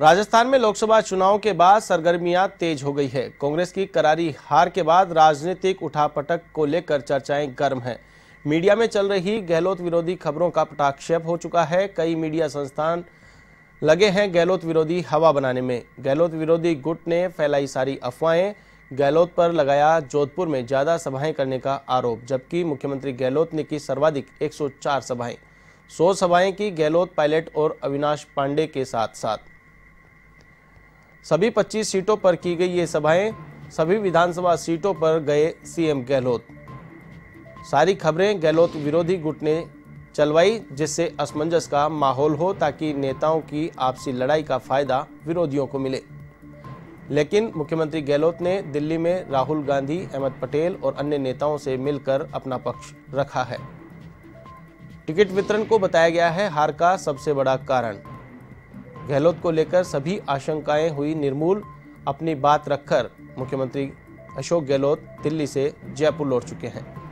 राजस्थान में लोकसभा चुनाव के बाद सरगर्मियाँ तेज हो गई है। कांग्रेस की करारी हार के बाद राजनीतिक उठापटक को लेकर चर्चाएँ गर्म हैं। मीडिया में चल रही गहलोत विरोधी खबरों का पटाक्षेप हो चुका है। कई मीडिया संस्थान लगे हैं गहलोत विरोधी हवा बनाने में। गहलोत विरोधी गुट ने फैलाई सारी अफवाहें। गहलोत पर लगाया जोधपुर में ज़्यादा सभाएँ करने का आरोप, जबकि मुख्यमंत्री गहलोत ने की सर्वाधिक 104 सभाएँ। सौ सभाएँ की गहलोत, पायलट और अविनाश पांडे के साथ साथ सभी 25 सीटों पर की गई ये सभाएँ सभी विधानसभा सीटों पर गए सीएम गहलोत। सारी खबरें गहलोत विरोधी गुट ने चलवाई, जिससे असमंजस का माहौल हो ताकि नेताओं की आपसी लड़ाई का फ़ायदा विरोधियों को मिले। लेकिन मुख्यमंत्री गहलोत ने दिल्ली में राहुल गांधी, अहमद पटेल और अन्य नेताओं से मिलकर अपना पक्ष रखा है। टिकट वितरण को बताया गया है, हार का सबसे बड़ा कारण। गहलोत को लेकर सभी आशंकाएँ हुई। निर्मूल अपनी बात रखकर मुख्यमंत्री अशोक गहलोत दिल्ली से जयपुर लौट चुके हैं।